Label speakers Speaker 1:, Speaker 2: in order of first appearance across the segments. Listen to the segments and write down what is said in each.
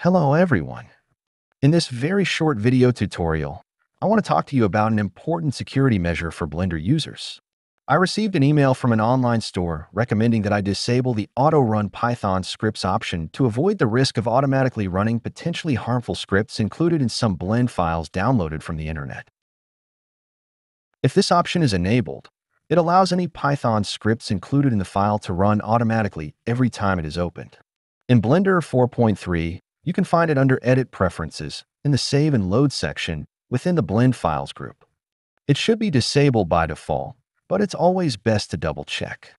Speaker 1: Hello everyone. In this very short video tutorial, I want to talk to you about an important security measure for Blender users. I received an email from an online store recommending that I disable the auto-run Python scripts option to avoid the risk of automatically running potentially harmful scripts included in some Blend files downloaded from the internet. If this option is enabled, it allows any Python scripts included in the file to run automatically every time it is opened. In Blender 4.3, you can find it under Edit Preferences in the Save and Load section within the Blend Files group. It should be disabled by default, but it's always best to double check.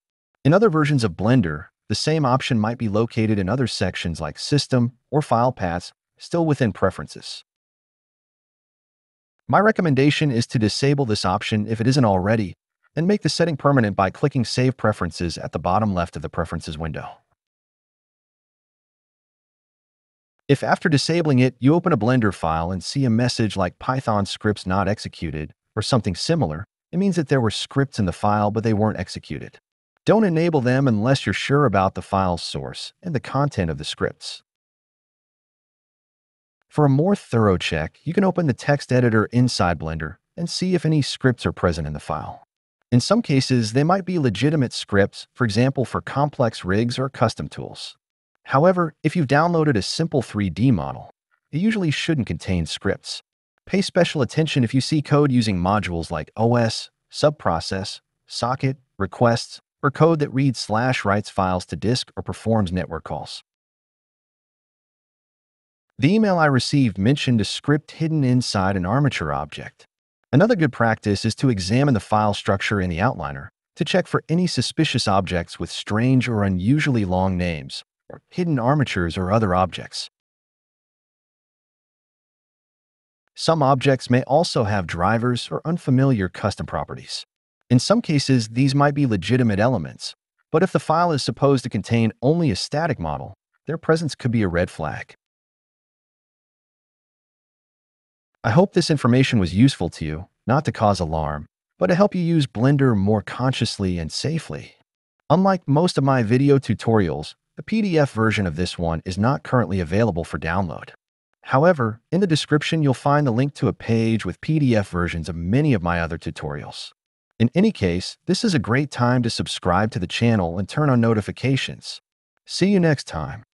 Speaker 1: In other versions of Blender, the same option might be located in other sections like System or File Paths, still within Preferences. My recommendation is to disable this option if it isn't already, and make the setting permanent by clicking Save Preferences at the bottom left of the Preferences window. If after disabling it, you open a Blender file and see a message like Python scripts not executed or something similar, it means that there were scripts in the file but they weren't executed. Don't enable them unless you're sure about the file's source and the content of the scripts. For a more thorough check, you can open the text editor inside Blender and see if any scripts are present in the file. In some cases, they might be legitimate scripts, for example for complex rigs or custom tools. However, if you've downloaded a simple 3D model, it usually shouldn't contain scripts. Pay special attention if you see code using modules like OS, subprocess, socket, requests, or code that reads slash writes files to disk or performs network calls. The email I received mentioned a script hidden inside an armature object. Another good practice is to examine the file structure in the outliner to check for any suspicious objects with strange or unusually long names, hidden armatures or other objects. Some objects may also have drivers or unfamiliar custom properties. In some cases, these might be legitimate elements, but if the file is supposed to contain only a static model, their presence could be a red flag. I hope this information was useful to you, not to cause alarm, but to help you use Blender more consciously and safely. Unlike most of my video tutorials, the PDF version of this one is not currently available for download. However, in the description you'll find the link to a page with PDF versions of many of my other tutorials. In any case, this is a great time to subscribe to the channel and turn on notifications. See you next time.